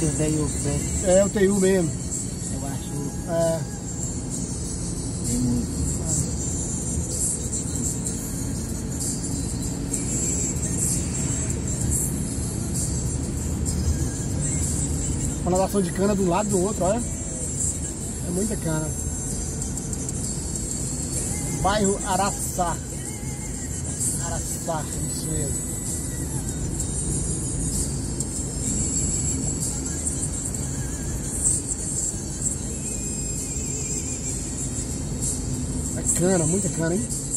tem velho preto. É o TU mesmo. Eu acho. É. Tem muito. Plantação de cana do lado do outro, olha. É muita cana. Bairro Araçá. Araçá, isso mesmo. Cana, muita cana, hein?